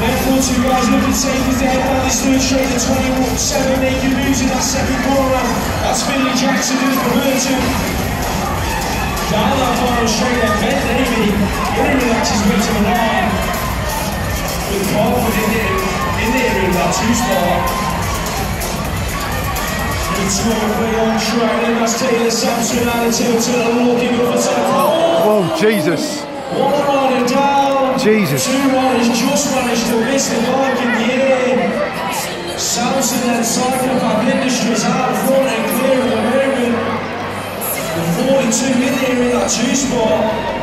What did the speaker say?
Therefore, two guys looking safe as they head down this third straight. The 27 naked moves in that second corner. That's Finley Jackson the Burton. Down that final straight there, Ben Davey. Gonna relax his way to the line. With confident in, in there in that two spot. Good score play on track. Then that's Taylor Sampson out of Tilton and walking up for tackle. Whoa, Jesus. One rider down. Jesus. Two riders just managed the mark in the air. Samson then cycling back Industries out front and clear at the moment. The 42 in there in that two spot.